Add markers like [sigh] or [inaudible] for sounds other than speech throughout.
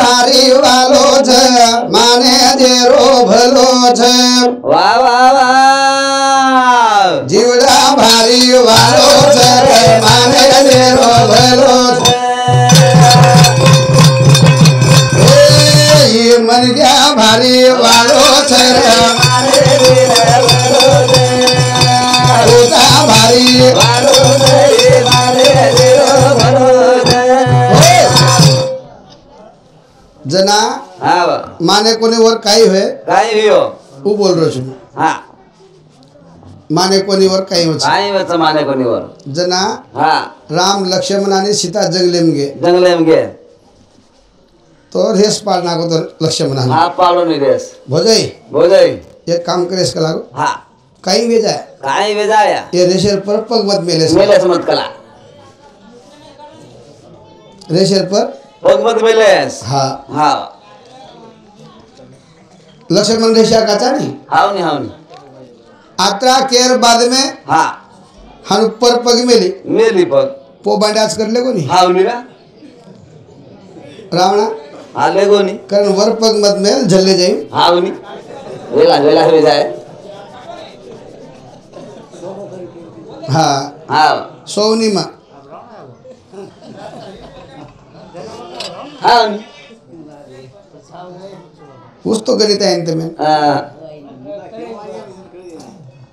भारी माने देरो भलो छ वा वा वा. जीवडा भारी वालो छ माने जेरो भलो छ मन क्या भारी वालो छ जना माने कोने वर काही हुए काही हुए वो हो. बोल रहे हो. माने कोनी वर काही होच काही होच माने कोनी वर जना राम लक्ष्मण आणि सीता जंगले गे. जंगले गे. तो रेस पाळ नागो तो लक्ष्मण हा पाळो नि रेस भोजई भोजई. एक काम करेस कला हा. काही वेजा काही वेजा या ये रेशेर पर पगवत मेलेस. मेलेस मत कला रेशेर पर भगवत वेलेस हा. हा. लक्ष्मण देशा काचा नी? हाव नी हाव नी. आत्रा केर बाद में हा. हन ऊपर पग मेली. मेली पग. पो बांडाच करले कोणी? हाव नी रा रावणा? आले कोणी? कारण वर पग मत मेल झल्ले जाई हाव नी. वेला वेला रे जाय हा. हा सोवनी मा હાવ ની उस तो गणित आहे તમે હા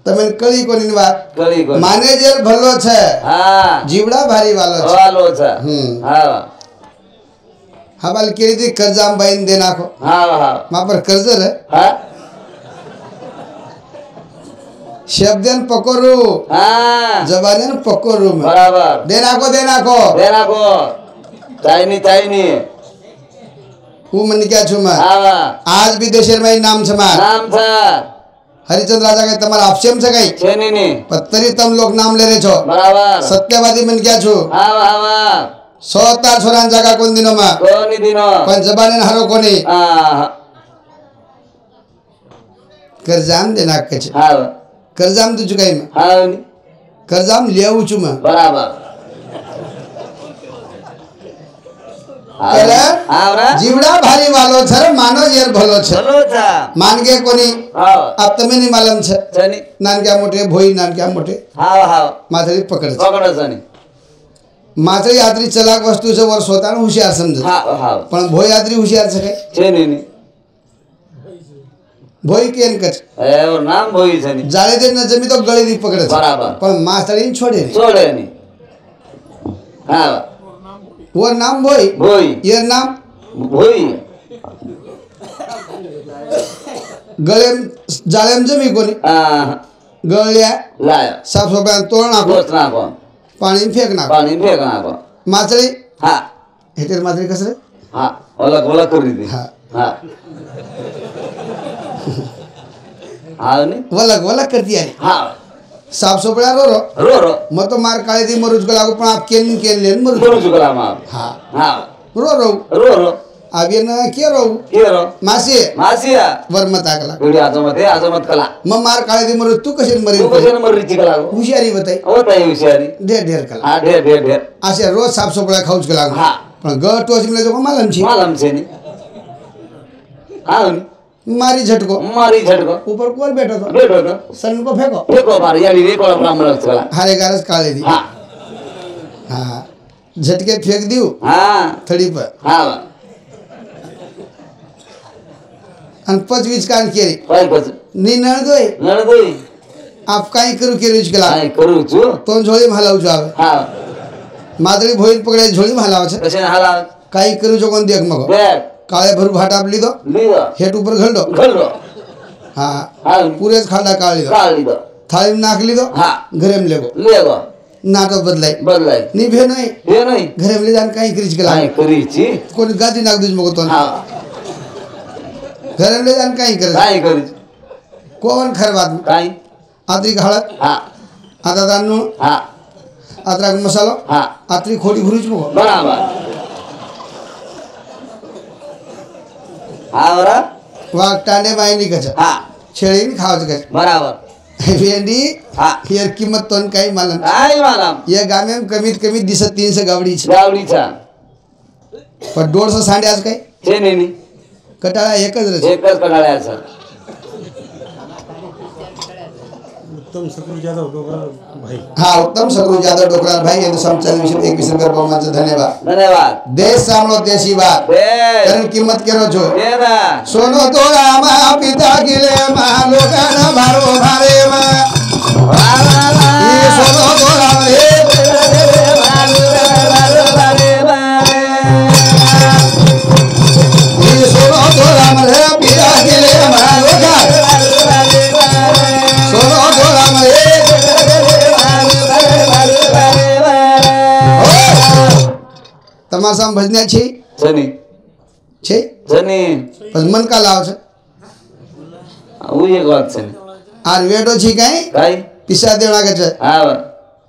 તમે કળી કોની વાત કળી કોની મેનેજર ભલો છે હા જીવડા ભારી વાલો છે વાલો છે હમ. હા हवाल केली ती कर्ज आम बाईन दे नाखो હા હા मा पर कर्ज रे હા शब्दन पकोरू હા जबानेन पकोरू में બરાબર दे नाखो दे नाखो દે નાખો ચાઈની ચાઈની उमन क्या छुमार आज भी देशेर माई नाम छमार नाम छमार हरिचंद राजा का तुम्हारा अपशम से गई छेनी ने पत्तरी तुम लोग नाम ले रहे छो. बराबर. सत्यवादी मन क्या छु? आवा आवा सोता छोरान जगह कौन दिनों में? कौन दिनों? पंचबाने हरो कोनी कर्जाम देना कछ कर्जाम तो चुकाई में? कर्जाम लिया उचु में? बराबर. જીવડા ભારી વાલો છે માનો યેર ભલો છે. માનગે કોની? આપ તમે ની માલમ છે. નાનક્યા મોટે ભોઈ નાનક્યા મોટે. માથળી પકડે છે. પકડો યાત્રી ચલાક વસ્તુ છે વર સોતાનું હોશિયાર સમજે. પણ ભોઈ યાત્રી હોશિયાર છે કઈ? છે ની ની ભોઈ કેન કચ. એવું નામ ભોઈ છે ની જાળે દે ન જમી તો ગળી ની પકડે છે. બરાબર. પણ માથળી છોડે નહીં. છોડે ની હા ওর নাম বই বই এর নাম বই गळेम जाळेम जमी कोणी? गळल्या. लाया. साफसफाई तोरण को पाणी फेकणार पाणी फेकणार आपण. माचळी हा. हे तर माचळी कसं हा. ओला ओला करी ती हा. हा. हा वलक वलक करती आहे. हा. साफ सुपड़ा रो रो. रो रो. मत तो मार काले दी मरुज को लागो पण आप केन केन लेन मरुज मरुज को लामा हां. हां. रो रो. रो रो. अब ये ना के रो? के रो? मासी मासी वर मत आकला गुडी आजमत है आजमत कला. म मार काले दी मरुज तू कशे मरी तू कशे मरी ची कला हो? हुशारी बताई बताई हुशारी. ढेर ढेर कला. हां ढेर ढेर ढेर. असे रोज साफ सुपड़ा खाऊच कला. हां. पण गट वासी मिले जो मालम छी मालम छे नी हां हो मारी झटको। मारी झटको। ऊपर कोल बैठो तो। बैठो तो। सन को फेंको। फेंको मार यानी रे कोला रख चला हरे गारस काले दी। हाँ। हाँ। झटके फेंक दियो। हाँ। थड़ी पर। हाँ। अन पच विच कान केरी। पच पच। नी नळगोय नळगोय आप कहीं करो केरी विच कला कहीं करो छु तो उन झोली महला छु आवे। हाँ। माधुरी भोईर पकडे झोली महला छ। कसे हलाव काय करू जो कौन देख मगो। देख। काळे भरू भाट आपली तो हेट उपर घडलो हा पुरेच खाल्ला हाँ पूरे खाना काल लीदो। में नाक लीदो? घरे में लेगो नाटक बदलाई बदलाई नहीं भे नाही घरे में ले जान क्रिच केला? कोणी गादी नाक दूज मको तो घरे में ले जान कहीं क्रिच? कहीं क्रिच। कोवन खर बात कहीं आदरी का हलत हाँ दानू? हाँ। मसालो? हाँ। आदरी खोली भरूच मको हा बरं? वाघ कसं हा. शेळी खावाच कसं बरोबर. भेंडी हा. हे किंमत तोन काही मला या गामे कमीत कमी दिसत तीनशे गावडीच. गावडीचा. पण दोनशे सांडे आज काय? कटाळा एकच रच एकच कटाळ्याचा. उत्तम सकूर जाधव डोकरा भाई. हा उत्तम सगळं जाधव डोकरार भाई यांचं समचार विषय एक बहुमानचं धन्यवाद. धन्यवाद. देश सांभळो देशी बात दे कारण किंमत केलो छो सोनो तोडा मा पिता गेले मा लोकांना भारो भारे मा. सोनो तोडा रे તમાસા ભજન્યા છે જની છે જની પણ મન કા લાવ છે હું એક વાત છે આ વેડો છે કાંઈ કાઈ પીસા દેવા કે છે હા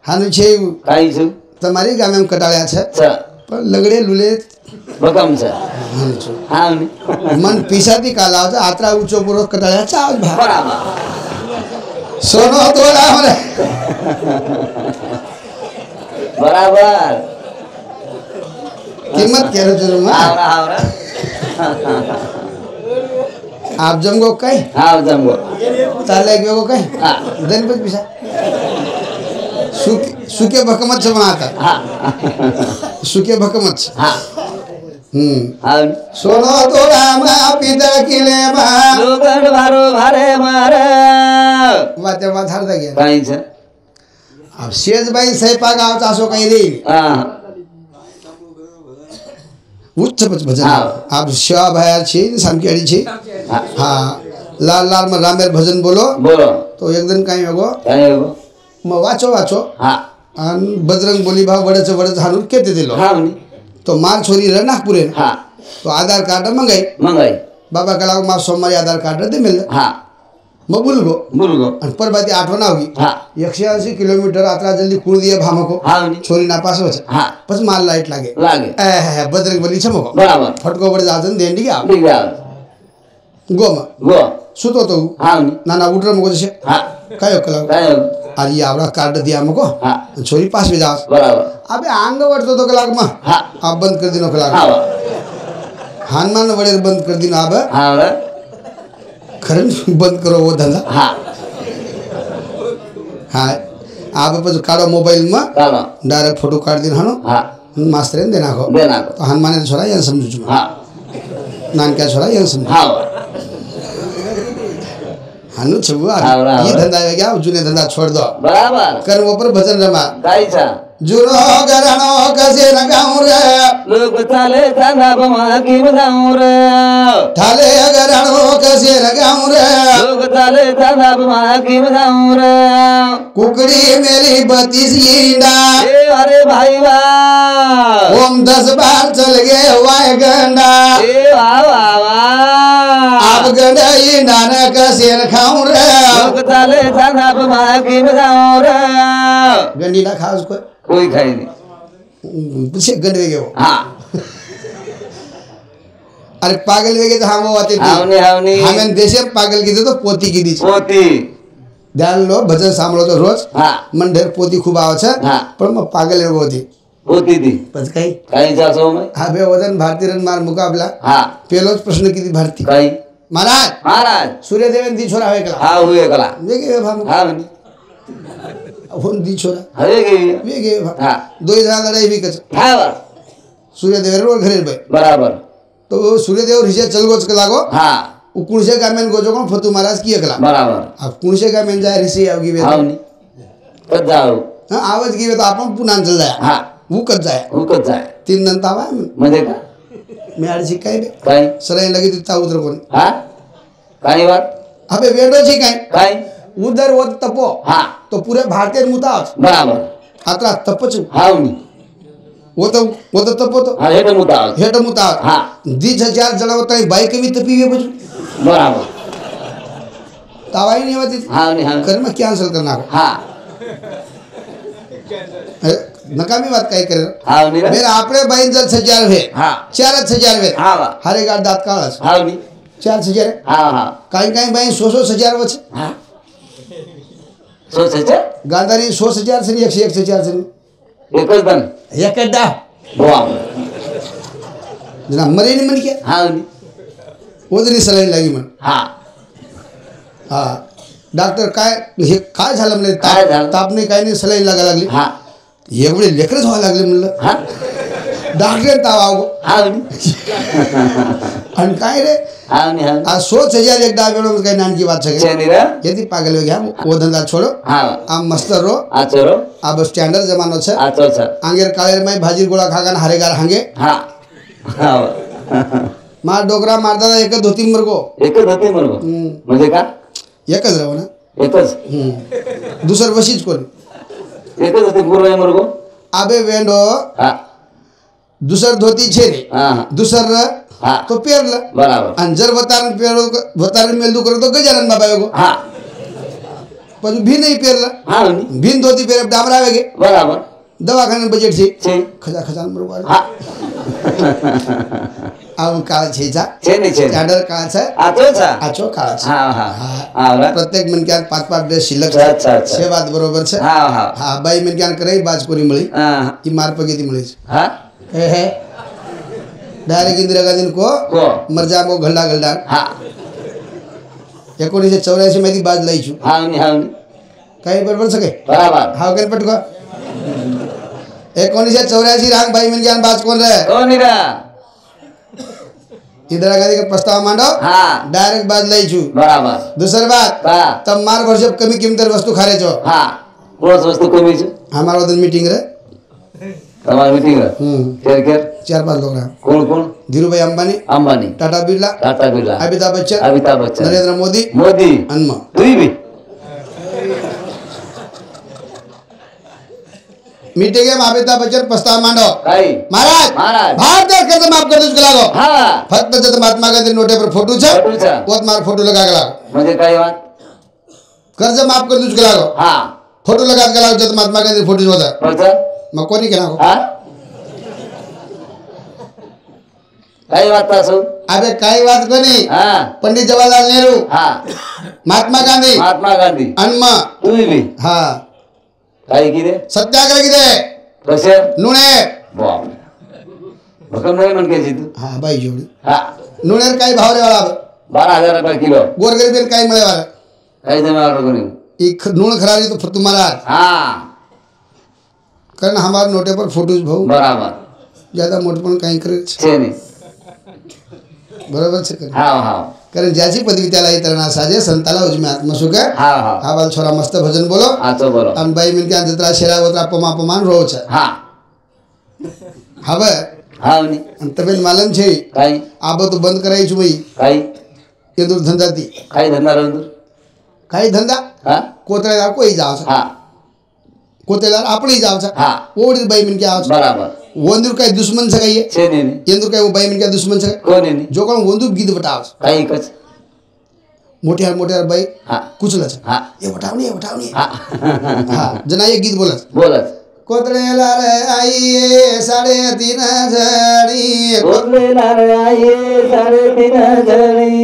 હાનું છે એવું કાઈ છું તમારી ગામે એમ કટાળ્યા છે છે પણ લગડે લુલે ભકમ છે હાનું છે. હા ને મન પીસાથી કા લાવ છે આતરા ઊંચો પૂરો કટાળ્યા ચાવ ભા બરાબર સોનો તોડા મને બરાબર किंमत [laughs] केलं तुझं मग? आप जमगो काय? जमगो. चाललंय की गो काय? हा. दन पिसा. सुके सुके भकमच म्हणा आता. सुके भकमच. हम्म. सोनो तोडा मा पितळ किले भरो भरे भारो भारे मार. वा हर दिन कहीं से अब शेष भाई सही गावचा असो कहीं दी हाँ. શેજભાઈ સહેપાક આવતા છો કઈ દઈ હા ઉચ્ચ ભજન હા. આપ શિવાભાઈ છે ને સામકીવાડી છે હા હા લાલ લાલ માં રામેર ભજન બોલો બોલો તો એકદમ કાંઈ એગો કાઈ એવું મ વાંચો વાંચો હા અને બજરંગ બોલી ભાવ વડે વડે હાનું કેતી દિલો હા ને તો માર છોરી રે નાગપુરે હા તો આધાર કાર્ડ મંગાઈ મંગાઈ બાબા કલાક માં સોમવારે આધાર કાર્ડ દે મેલ હા मग बुलगो बुलगो आणि परबा आठवण हवी एकशे ऐंशी किलोमीटर आता जल्दी कुळ दिए भामको. छोरी ना पास पण माल लाइट लागे. लागे. बदरक बली छमको फटको बड़े जाजन देंडी घ्या. गो मग गो. सुतो तो. नाना उठर मको जसे. काय हो, कला अरे यावडा कार्ड दिया मको छोरी पास में जास. अबे आंग वटतो तो कलाक मग अब बंद कर दिनो कलाक हानमान वड़े बंद कर दिनो अब. खरं बंद करो हो वो धंदा? हा. हा. आप काढो मोबाईल मग डायरेक्ट फोटो काढतील दिन हानो. मास्तर ने देना को देना को हनुमान छोरा यन समझू छु हां. छोरा यन समझू छु धंदा है क्या जुने धंदा छोड़ दो. कारण कर वो पर भजन रमा. जुरो गरणो कसे रंगाऊ रे लोक चाले चांदा बमा की बजाऊ रे ठाले गरणो कसे रंगाऊ रे लोक चाले चांदा बमा की बजाऊ रे कुकडी मेली बतीस इंडा। ए अरे भाई वा ओम दस बार चल गए वाय गंडा ए वा वा नानक खाऊ गंडीला कोई खाई नहीं. अरे पागल वेगे तो. हम वो पागल की तो पोती की पोती. ध्यान लो भजन सांभळो तो रोज मन ढेर पोती खूप आवच पण मग पागल वेगो होती होती काही. वजन भारती मुकाबला. पेलोच प्रश्न किती भारती. काही. महाराज! महाराज! सूर्यदेव दी छोरा हुए कला हा हुए कला वेगळे भाग हा म्हणे. फोन दी छोरा. वेगळे. वेगळे भाग दोय जरा लढाई विकच हा सूर्यदेवर घरे बाई. बराबर. तो सूर्यदेवर हिचे चलगोच लागो. हा. कुणशे कामेन गोजो कोण फतू महाराज की एकला. बराबर. हा कुणशे कामेन जाय ऋषि आवगी वे हाव नी जाऊ हा आवाज गिवे तर आपण पुन्हा चल जाय. हा. हुकत जाय. हुकत जाय. तीन नंतर आवा म्हणजे का? मी काय उतर काय? वाट? अबे काय? काय? उदर तपो. हा. तो पुरे भारतीय मुताज. बराबर. आता तपच हावनी वो तो वो तो तपो तो. हेट मुताज. हेट हा. दीज हजार जणावत नाही बाईक मी तपी बजू बराबर. तावाई नाही होती हा कर्म कॅन्सल करणार. हा नकामी बात काय करे मेरा आपने बाइन जल सजार हुए हाँ. चारत सजार हुए हाँ वाह हरे गाड़ दात का आस हाँ नहीं चार सजार हाँ हाँ. कहीं कहीं बाइन सजार वच हाँ. सौ सजार गांधारी सौ सजार से एक से एक सजार से एक बन एक दा वाह जना मरे नहीं डॉक्टर काय हे काय झालं म्हणजे ताप नाही काय नाही सलाईन लागा लागली. हां. एवढे लेकरच व्हायला लागले म्हणलं. हा? डॉक्टर ताव हा. आणि काय रे? हा म्हणे, हा? म्हणे. आ सोच हजार एक वेळो काही नानकी बात यदि पागल हो गया वो धंधा छोड़ो. हा. आ मस्त रो. आ चोरो अब स्टैंडर्ड जमानो छे आंगेर काळेर माई भाजी गोळा खागान हारेगार हांगे. मार डोकरा मारता एकच धोती मरगो. एकच बरोबर हम्म. म्हणजे का? एकच राहू ना? एकच. दुसरं वशीच कोण. एकच होते पूर्ण मरगो आबे वेंडो हा दुसर धोती छे रे हा हा दुसर हा तो पेरलं बराबर आणि जर वतारण पेरो वतारण मेलदू करतो तो गजानन बाबा गो हा पण भी नाही पेरलं हा म्हणे. भिन धोती पेर डामरा वेगे बराबर दवाखान्यात बजेट छे छे खजा खजा आम काळ झेजा चाडर काळाचा आचोचा आचो काळाचा प्रत्येक मनक्यान पाच पाच दिवस शिल्लक छे बात बरोबर छे हा बाई मनक्यान करे बाज कोणी मिळी. ती मारप किती मिळीच. हे? हे डायरेक्ट इंदिरा गांधी को. मर्जा को घलडा घलडा एकोणीसशे चौऱ्याऐंशी मध्ये बाज लायचू काही बरोबर सगळे? हा काही पटको एकोणीसशे चौऱ्याऐंशी रांग बाई मनक्यान बाज कोण राय इंदिरा गांधी का प्रस्ताव मांडो। हाँ। डायरेक्ट बात लाई छू बराबर। दूसर बात हाँ। तब मार घर सब कमी कीमतर वस्तु खा रहे छो हाँ। वस्तु कमी छो हमारा मीटिंग रहे। हमारा मीटिंग चार पांच लोग कौन कौन? धीरू भाई अंबानी अंबानी। टाटा बिरला टाटा बिरला। अमिताभ बच्चन अमिताभ बच्चन। नरेंद्र मोदी मोदी। अनमा तुम भी। मीटिंग है अमिताभ बच्चन प्रस्ताव मांडो महाराज भारत खर्च माफ कर दो लागो? फक्त जत महात्मा गांधी नोटे पर फोटो छ ओत मार फोटो लगा. गला म्हणजे काय बात कर्ज माफ कर दो लागो. हां. फोटो लगा गला जत महात्मा गांधी फोटो होता मग कोणी केला काही वाट असो? अबे काही वाट कोणी? पंडित जवाहरलाल नेहरू. महात्मा गांधी. महात्मा गांधी. अण्णा. तुम्ही हा. काय सत्याग्रह किती कसे नुणे. भकम नाही तू? हा बाई जेवढी. हा. नुण्यावर काय भाव रे वाला बारा हजार रुपये किलो. गोरगरीबीन काय मिळे वाला काही जमावर कोणी? एक नुण खरारी तो तुम्हाला. हा. कारण हमारे नोटे पर फोटोज भाऊ. बराबर. ज्यादा मोठपण काही करे नाही. बरोबर छे हाँ कारण ज्याची पदवी त्याला इतरणार साजे संताला उजमे आत्मसुख हा बाल छोरा मस्त भजन बोलो. आणि बाई मिनके आणि जत्रा शेरा वत्रा अपमा अपमान रोच हव आणि तबेल मालन छे. आब तू बंद करायची बाई. काय? धंदा ती. काय धंदा काय धंदा? कोतळ्या कोई जा ಕೋತೆದಾರ ಆಪಳಿಗೆ ಜಾವಚ ಓಡಿದ ಬೈ ಮಿನ್ಕೆ ಆವಚ ಬರಾಬರ್ ಒಂದಿರು ಕೈ ದುಶ್ಮನ್ ಸಗ ಯೆ ಸೇನೇನೆ ಎಂದಿರು ಕೈ ಬೈ ಮಿನ್ಕೆ ದುಶ್ಮನ್ ಸಗ ಕೋನೇನೆ ಜೋಕಣ ಒಂದು ಗೀದ ಬಟಾವ ಕೈ मोठ्या मोठ्या बाई कुचलच. जना एक गीत बोलत. बोलत. कोतळेला रे आई साडे तीन झडी कोतळेला रे आई साडे तीन झडी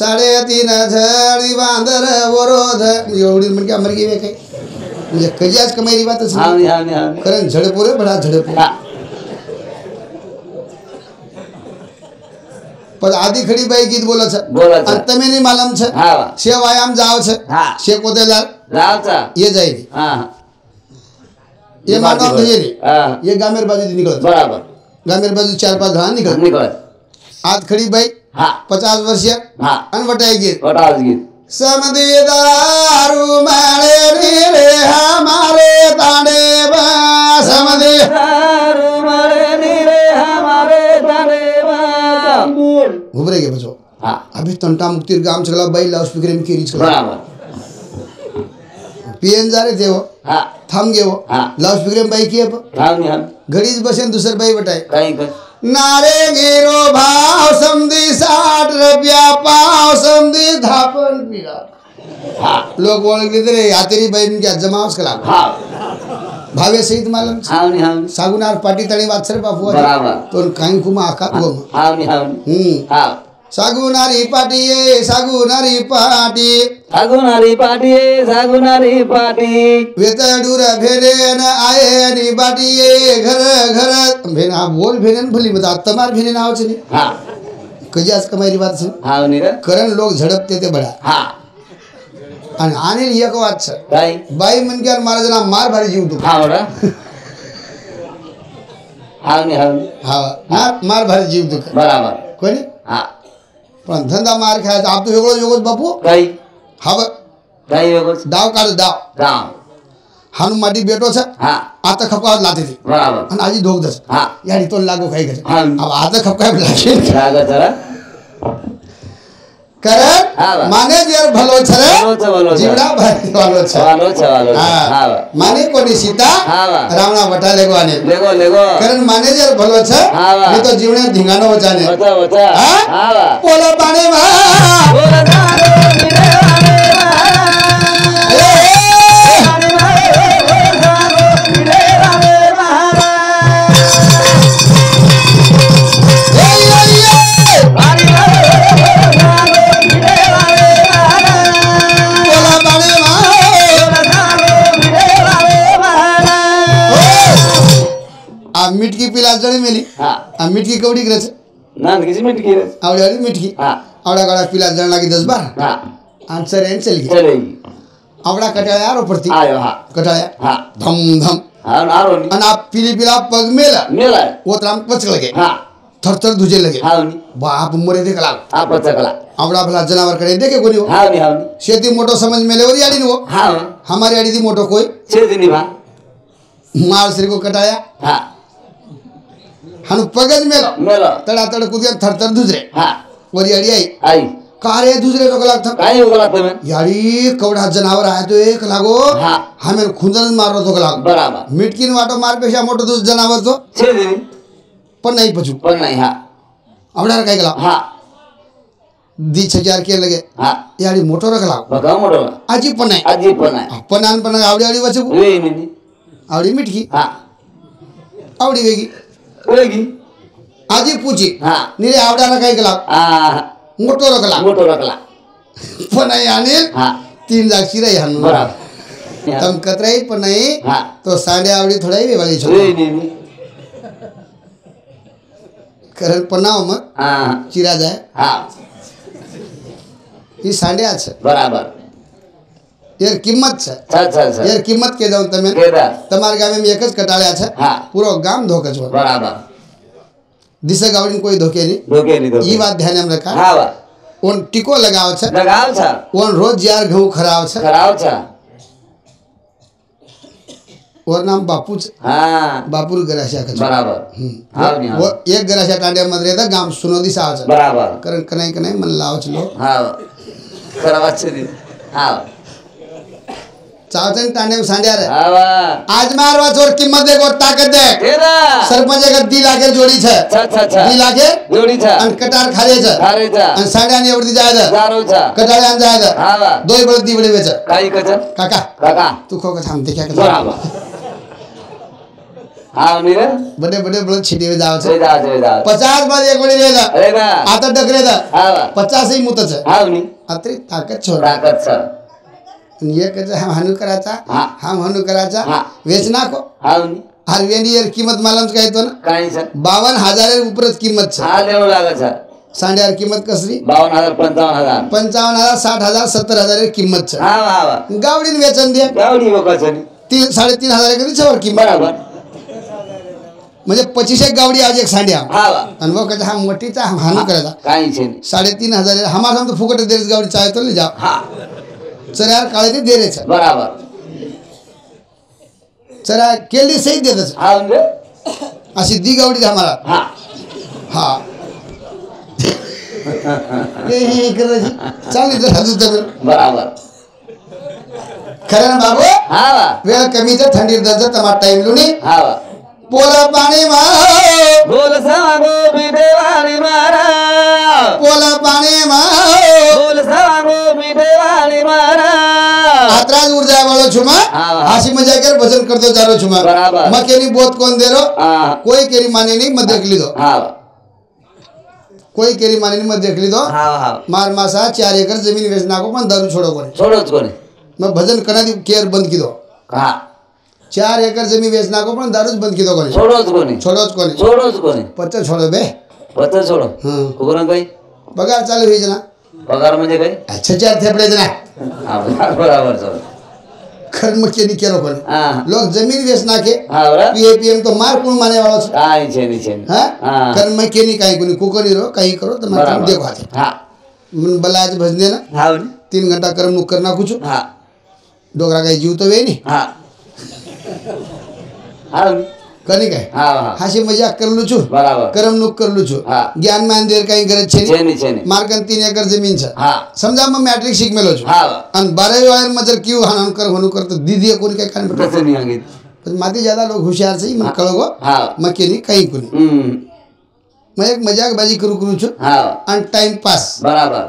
साडे तीन झडी बांदर वरोध. एवढी म्हणजे अमरगी काय? એટલે કજિયાજ કમાઈ વાત છે હા હા હા કરન ઝડપો રે બડા ઝડપો પણ આદિ ખડી બાઈ ગીત બોલે છે બોલે છે તમે નહીં માલમ છે હા શે વ્યાયામ જાવ છે હા શે કોતે લાલ લાલ છે એ જાય હા એ માનો થઈ રે હા એ ગામેર બાજુ નીકળે બરાબર ગામેર બાજુ ચાર પાંચ ઘણા નીકળે નીકળે આદ ખડી બાઈ હા 50 વર્ષીય હા અનવટાઈ ગીત વટાઈ ગીત दारू माळे रे रे हमारे तांडे बा। दारू रे हमारे उभरे गे बचो हा। अभी तंटा मुक्तीर गाम सगळा बाई लाउड स्पीकर में करा बराबर। पीएन जा रे थे वो। हा। थांब गे वो। हा. लाउड स्पीकर में बाई किए घडीच बसेन दुसर बाई बटाय काही नारे गेरो भाव समधी साठ रुपया पाव समधी धापन पिला हा लोक ओळखले तरी यातेरी बाई म्हणजे जमावच कला हा. भावे सहित मालम. हा हा सागुनार पाटी तणी वात्सर बापू. बराबर. तो काही कुमा हा हा नी हम्म. सागुनारी पाटिये सागुनारी पाटी सागुनारी पाटिये सागुनारी पाटी वेतडूर भेरेन आयेनी बाटिये घर घर. भेन हा बोल भेरेन भली म्हणजे मत आत्तमार भेरे नावाचे ने हा. कजी आज कमाईरी बात सुन हा नी करण लोग झडपते ते बडा. हा. आणि आणि एक वाच काय? बाई बाई म्हणक्यार महाराजांना मार भारी जीव तू हा बडा हा नी हा हा मार भारी जीव तू बराबर. कोणी? हा. पण धंदा मार खायचा. आपतो वेगळो वेगळोच बापू. गाई. हव. दाव वेगळोच डाव काढ डाव. डाव. माटी बेटो आता खपकावत लाते आणि आधी दोघ दस याडी तो लागो काही कसं आता खपकाय लागेल. कारण माने जर भलो छरे जीवड़ा भर वालो छ। वालो छ वालो हां। माने कोनी सीता? रावणा बटा लेगो आने। लेगो लेगो। कारण माने भलो छ? हां तो जीवने ढिंगानो बचाने। बचा बचा। हां? बोला पाने मीठकी कौड़ी करे छे? नान तो की मीठकी रे आवड़ी आवड़ी मीठकी हाँ। आवड़ा गड़ा पिला जण लागी 10 बार? हाँ। आंसर एन चल गई चल गई आवड़ा कटाया आरो प्रति आयो हाँ। कटाया? हाँ। धम धम। हाँ आरो नी। अन आप पीली पिला पग मेला। मेला ओतराम पचक लगे। हाँ। थर थर दुजे लगे। हाँ नी। बाप मरे देखला आप हाँ, पचकला आवड़ा भला जनावर करे देखे कोनी हाँ। नी हाँ नी। शेती मोटो समझ मेले और याडी नी वो हाँ। हमारी याडी दी मोटो कोई। छे दी नी हाँ। मार श्री को कटाया। हाँ। हनु पगज मेलो तड़ा तड़ कुदिया थर थर दुसरे वर याडी आई कारे दुसरे लोक लागत काय उगला तुम्ही याडी कवडा जनावर आहे तो एक लागो हा. हमें खुंदन मारो तो लाग बराबर मिटकीन वाटो मारपेक्षा मोठो दुस जनावर तो छे दिनी पण नाही पचू पण नाही हा आवडा काय गेला हा दीच हजार के लगे हा याडी मोठो रख लाग बघा मोठं आजी पण नाही आजी पण आहे पण आण पण आवडी आवडी वचू आवडी मिटकी हा आवडी वेगी ಒಳಗಿ అది పూచి నీదే ఆవిడాల కైకలా मोटो रखला. मोटो रकला पण याने तीन जागशीर यान बराबर. तम कतराई पण नाही तो सांडे आवडी थोडा वेवाली छो करल पनाव मग. चिरा जाय ही. सांडे आछ बराबर. બરાબર યાર કિંમત છે છ છ છ યાર કિંમત કે દઉં તમે કેદા તમારા ગામે મેં એક જ કટાળ્યા છે હા પૂરો ગામ ધોકે છો બરાબર દિશે ગાવડીને કોઈ ધોકે નહીં ધોકે ની ધોકે એ વાત ધ્યાન રખા હા વા ઓન ટીકો લગાવ છે લગાવ છે ઓન રોજ યાર ઘઉં ખરાવ છે ખરાવ છે ઓર નામ બાપુ છે હા બાપુ ગરાશા કચો બરાબર હા ની વો એક ગરાશા ટાંડિયા માં રહેતા ગામ સુનો દિશા આવે છે બરાબર કારણ કનાઈ કનાઈ મને લાવ છે લો હા चावचंग तांडे सांड्यार आज मारवा चोर कीमत देख और ताकत देख. सरपंच का दी लागे जोड़ी छ दी लागे जोड़ी छ अन कटार खा रहे खारे अन सांड्या ने उड़ी जाए था कटार जान जाए था दो ही बड़े दी बड़े बेचे काई कच? काका. काका. तू को का हम देखा कर बराबर हां मेरे बड़े बड़े बड़े छिडी हुए जाओ छ पचास बार एक बड़ी ले अरे आता डकरे था पचास ही मुत छ हां अतरी ताकत छोड़. ताकत छ हनु करायचा हा हनु करायचा वेच नाको हरवेणी किंमत मालाच काय ना? बावन्न हजार उपरच किंमत सांड्यावर किंमत कसली? बावन हजार पंचावन्न हजार. पंचावन्न हजार साठ हजार सत्तर हजार किंमत गावडीन वेचन दे गावडी तीन साडेतीन हजार कधी सवर किंमत. म्हणजे पचीस एक गावडी आज एक सांड्या. अनुभव कसा हा मोठीचा हानू करायचा साडेतीन हजार हमार फुकट देत गावडी चालतो ना जा चरा काळाचे देरे छ बराबर. चरा केली सही देतच. हा म्हणजे? अशी दी गावडी हा. हा. चांगली बराबर. खरं ना बाबू? हा वेळ कमी तर थंडी दर्जा तमा टाइम लोणी. हा बोला पाणी मा बोल सांगो मी देवाने मारा. भजन करतो जारो छुमा। मकेनी बोत कोण दे कोई केरी माने नाही मध्य देख तो कोई केरी माने नहीं मत तो मार मासा चार एकड़ जमीन वेच को पण दारू छोड़ो कोणी छोड़ो भजन करणार केअर केयर बंद की चार एकड़ जमीन वेच को पण दारूच बंद की कोणी कोने। छोड़ो कोने। छोड़ो कोने। छोड़ो कोने। पत्ता छोड़ो बे। पत्र छोडो। पगार चालू होईल ना पगार म्हणजे काही अच्छा चार थेपडे ना बरोबर. કર્મકેની કેરો પણ લોક જમીન વેચ નાખે પીએપીએમ તો માર કોણ માને વાળો છે. હા એ છે ને છે. હા? કર્મકેની કાઈ કોની કુકરી રો કાઈ કરો તમે કામ દેખવા છે હા. મન બલાજ ભજને ના હા તીન ઘંટા કર્મનું કર નાખું છું. હા. ડોગરા કાઈ જીવ તો વે ની હા હા કની કઈ હા હા હાસી મજાક કરેલું છું બરાબર કરમણૂક કરેલું છું હા. જ્ઞાનમાં અંદર કઈ ગરજ છે છે નહીં નહીં છે નહીં માર્કન तीन એકર જમીન છે હા સમજામાં મેટ્રિક શીખમેલો છું હા અને બારે વાયર માં જર ક્યુ હાન કર હોનું કરતો દીદી કોની કઈ કાન तसं नाही अंगीत પછી માથી જ્યાદા લોક હોશિયાર છે મને કળગો हा મકેની કઈ કોની हम्म મેં એક મજાક બાજી કરું કરું છું हा અને ટાઈમ પાસ बराबर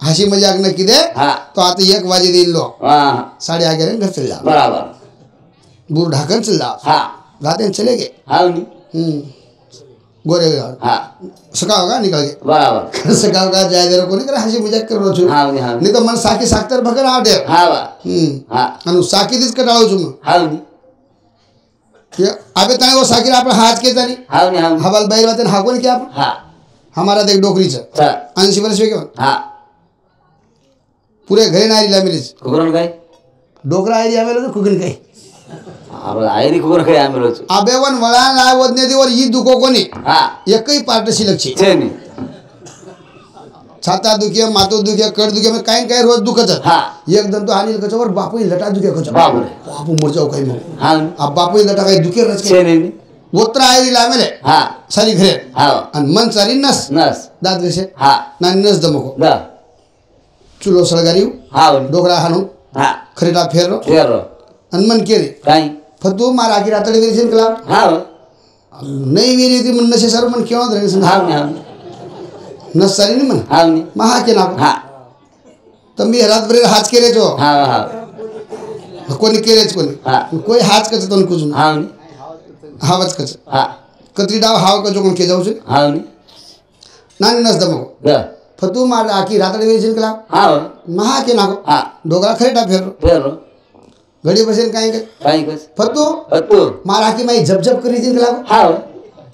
હાસી મજાક ન કીધે हा તો આ તો એક વાજે दिन लो हा साढ़े ग्यारह घर चल गुरु ढाकन चल हाँ। रात चले गए। हाँ नहीं गोरेगांव हाँ। सकाव का निकल गए। वाह वाह। [laughs] सकाव का जाए देर को नहीं हंसी मजाक कर चुन हाँ नहीं हाँ नहीं तो मन साकी साक्तर भगन आ दे हाँ वाह। हाँ। अनु साकी दिस कर डालो हाँ नहीं अबे ताने वो साकी आपने हाथ के तरी हाँ नहीं हाँ हवल बैर बातें हाँ नहीं क्या आप हाँ। हमारा देख डोकरी छ ऐंशी वर्ष वे केवल हाँ। पुरे घरे नारी ला डोकरा एरिया तो ఐరికి కొరకే ఆమె రోజు అభేవన్ వళాన్ ఆ వదినేది ఈ దుకోకొని एकही पार्टशी लक्ष. छे नी छाता दुखे मातो दुखे कड दुखी म्हणजे काही काही रोज दुखत. एक जण तो अनिल कचोवर बापू लटा दुखे कचो बापू रे. बापू मरजाव काही मग? हा. बापू लटा काही दुखे रच छे नी ओत्र आयरी लामेले. हा. सारी घरे. हा. आणि मन सारी नस. नस. दाद घसे. हा. ना नस दमको. द. चुलो सळगारी हा. डोकरा हाणून. हा. खरेटा फेरो फेर आणि मन केरी. काही. फतू मारा आखी रात्री वेळी सिंग केला नाही वेळी होती म्हणून नसे सर म्हण केव्हा रवी सिंग नसाली म्हण. महा के ना तर मी हरात बरे हाच केले जो कोणी केलेच कोणी. कोणी हाच कस तो कुजून. हावच कस कत्री डाव हाव कजो कोण केला नाही नस मग. फतू मारा आखी रात्री वेळी सिंग केला महा के ना डोगा खरे टाप फेर. घडी बसेल काय? काय काय कस मारा की माई झपझप करी तिथे लागू? हा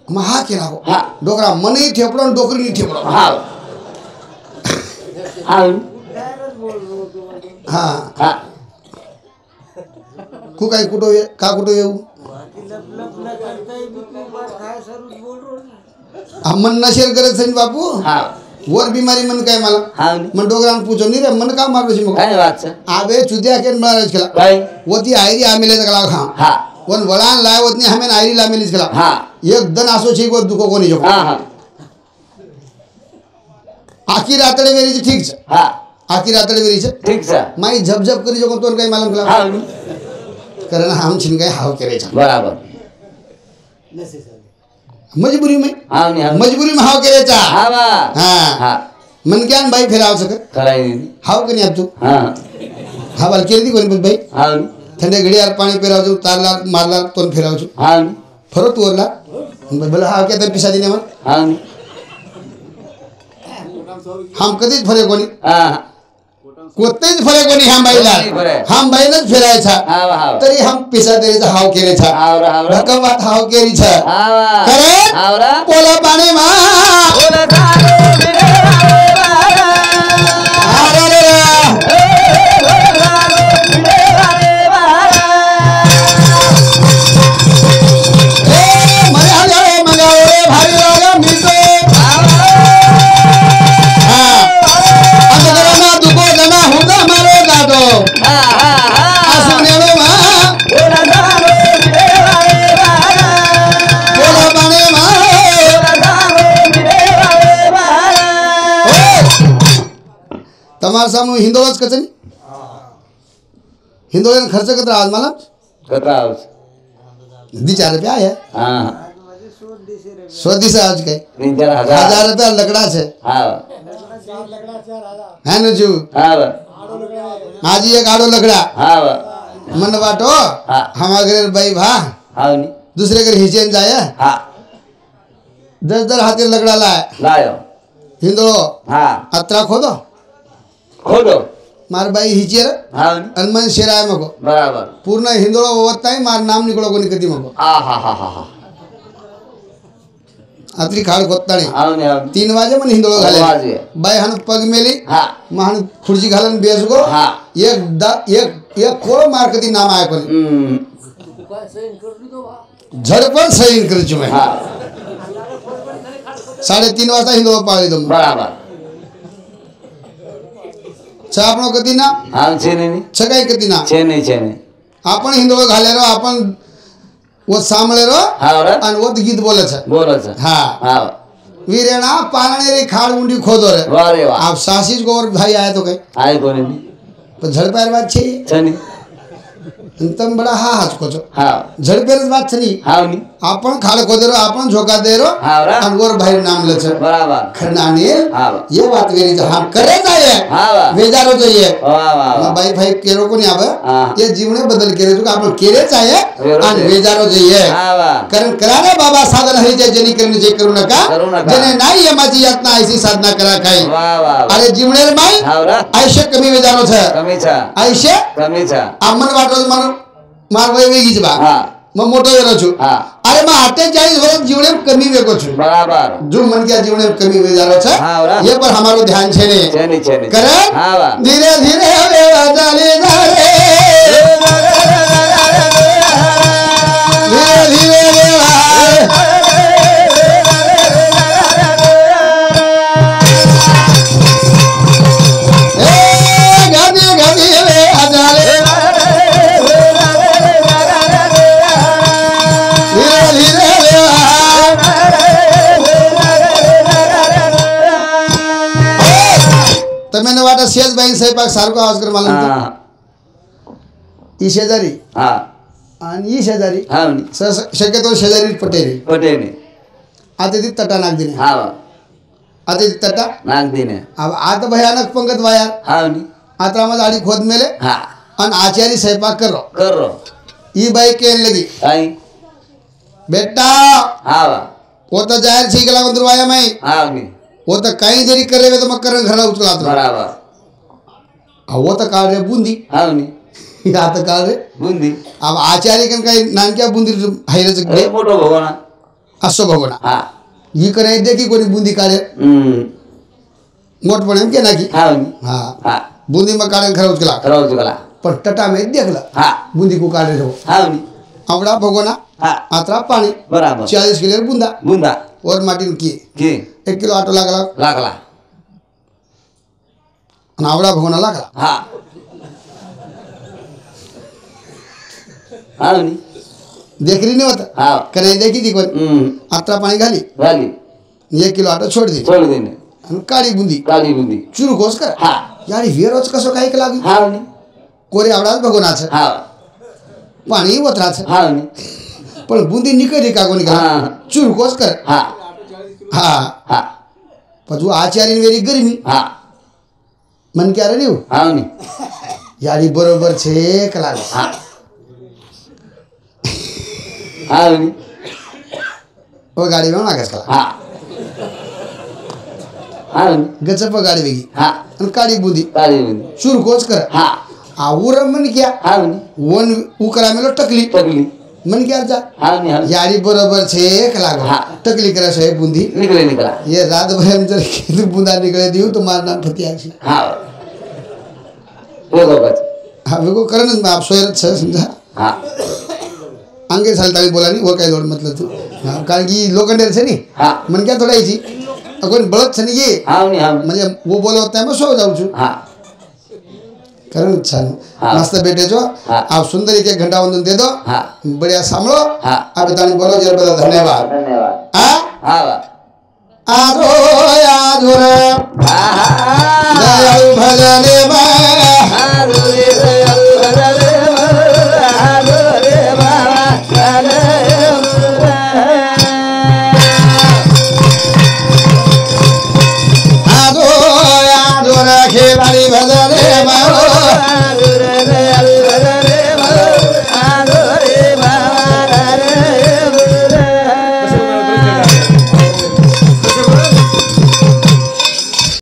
मग हा केला हो. डोकरा मनही ठेपडो आणि ठेपडो हा हा. हा. कु काय कुठं ये? का कुठं येऊ? हा मन नसेल करत बापू? हा वर बीमारी मन काय मला? हा डोगरा मन डोगरान पूजो नी रे मन का मारवशी मग काय आबे के महाराज केला. काय? वती आयरी आमेले जगला खा. हा. वन वळान लावत नाही हमेन आयरी लामेलीच खेला एक दन असो छी वर दुखो कोणी जो आखी रातडे वेरीची ठीक छ? हा. आखी रातडे वेरीची? ठीक छ. माई झपझप करी जो तोन काय मला खेला हा. कारण हम छिन काय हाव करायचा बराबर. मजबूरी में। हाँ मजबूरी में हाव के चा। हाँ हाँ। हाँ। मन क्या भाई फिर आओ सके कराई नहीं हाव के नहीं अब तू? हाँ। हाँ के केर दी कोई भाई? हाँ थंडे घड़ी यार पानी फिर जो ताल लाल मार लाल तो फिर आओ हाँ फरो तू और बोला हाव के तेरे पिसा देने मन हाँ हम कभी फरे कोनी? हाँ। कोणतेच फरे कोणी हम फरे. हम हा वा हा. तरी हम पिसा केले छ आवरा आवरा भकवात हाव केली छ वा खरे आवरा पोला पाणी તમારા સામે હિંદોળા જ કચે ને હિંદોળા ખર્ચ કતરા આજ માલા કતરા આવ દી ચાર રૂપિયા હે હા સો દી સે આજ કે હજાર રૂપિયા લકડા છે હા લકડા ચાર હજાર હે ને જુ હા आज एक आड़ो लकड़ा मन बाटो हाँ। हमारे भाई भा दूसरे घर हिचेन जाए जर जर हाते लगडाला आहे लायो. हिंदोळो हा. अत्रा खोदो. खोदो. मार बाई हिचेर. हा हनुमान शेराय मगो. बराबर. पूर्ण हिंदोळो ओवत नाही मार नाम निकडो कोणी कधी मगो. हा हा हा हा. आतरी खाड आवनी तीन वाजे म्हण हिंदोळो. घाले बाई हान पग मेली. महान खुर्ची घालून बेस गो हा. एक दा एक एक कोळ मार कधी नाम आहे हम्म. झडपण सैन करायची माहिती हा. साडेतीन वाजता हिंदोळो पाळली दम बराबर. आपण कधी ना? सकाळी कधी ना? आपण हिंदोळ घाले रो आपण व सामळे रो हा रे. आणि वत गीत बोलायचं. बोलच हा. हा वीरेणा पाळणेरी खाड उंडी खोदो रे. वा रे वा. आप सासिस गोर भाई आया तो काही आहे कोणी? पण झडपेर बात छे छनी. तम बडा हा हाच खोचो हा झडपेरच बात छनी हावनी आपण खाड खोदे रो आपण झोका दे रो हा रे. आणि वर बाहेर नाम लच बराबर. खरनाने हा वा ये बात वेरी हा करे जाय. हा वा वा वा. बाई भाई केरो कोणी आब? हा. ये जीवने बदल केरे तुका आपण केरेच आहे आणि जाय हा वा. कारण करा रे बाबा साधन हरीच्या जनी करणे जे करू नका. जने नाही यमाची यातना ऐसी साधना करा वा अरे जीवनेर माई आयुष्य कमी वेजारो छ आयुष्य कमीचा आमन वाटो मार मार वेगीच बा. मग मोठो छु हा. अरे मग अठ्ठेचाळीस वर्ष जीवने कमी वेगो छु बराबर जो मन क्या जीवने कमी वेजारो छ हा, रा. ये पर हमारो ध्यान छे ने वा धीरे धीरे जाले जाले धीरे तुम्ही वाट शेज बाई स्वयंपाक सारखा आवाज कर मला. ही. शेजारी. आणि ही शेजारी. शक्यतो शेजारी पटेरी पटेरी आता ती तटा नाग दिने आता ती तटा नाग दिने आता भयानक पंगत वाया आता आम्हाला आडी खोद मेले. आणि आचारी स्वयंपाक करो. करो. ही बाई केन लगी. बेटा. पोता जाहीर शिकला मंत्र वाया माई वो काही जरी करे तर मग करण घरा उचला बराबर। वो तर काळ रे बुंदी। आता काळ रे। बुंदी। अब आचार्य कन काही नानक्या बुंदी हे मोठो भगवाना। असो भगवना। हा। ही करे देखी कोणी बुंदी काढे हम्म। मोठपणे के? नाकी हावनी हा। हा। बुंदी मग काढे खरं उचला पण टटा में देखला हा। बुंदी को काढे हो आवडा भगवना। हा। आत्रा पाणी बराबर। चाळीस किलो बुंदा। बुंदा। वर माटी की की एक किलो आटो लागला. लागला. आणि आवडा भगवना लागला. हा. देखरी नाही होत. हा. कने देखी ती हम्म. आत्रा पाणी घाली. झाली एक किलो आटो सोड दे. सोड देणे आणि काळी बुंदी. काली बुंदी. चुरू खोस कर. हा. यार वेरोच कसं काय लागू? हावनी कोरे आवडाच भगवनाचं. हा. पाणी वत्राचं हावनी पण बुंदी निकरी का कोणी का हा. चुरू खोस कर हा हा हा पण तू आचार्य वेरी गरमी हा मन क्या रे न्यू हावनी यारी बरोबर છે કલાક हा हावनी ઓ ગાડી માં નાખે કલાક हा हावनी ગચપ ગાડી વેગી हा અને કાળી બુંદી काली बुंदी ચૂર કોચ કરે हा આ ઉરમ મન ક્યાં हावनी વન ઉકરા મેલો ટકલી टकली मन क्या यारी बरोबर छे एक लाख. तकली करा साहेब ये रात भाई हम निकले दियो तो मार नाम फतिया सी हाँ. वो तो आप सोयर छे समझा हाँ. आंगे साल तभी बोला नहीं वो कह मतलब तू. कारण की लोग अंडर से नहीं मन क्या थोड़ा ही जी अगर बलत से नहीं ये हाँ म्हणजे वो बोले होते हैं सो जाऊँ चु कारण छान। मस्त बेटे जो हाँ। आप सुंदर एक एक घंटा वंदन दे दो. हा. बढ़िया हाँ। आप दानी बोलो जर बड़ा धन्यवाद. धन्यवाद. आ हा. आजो आजो रे. दयाळु भजने मा. आजो रे.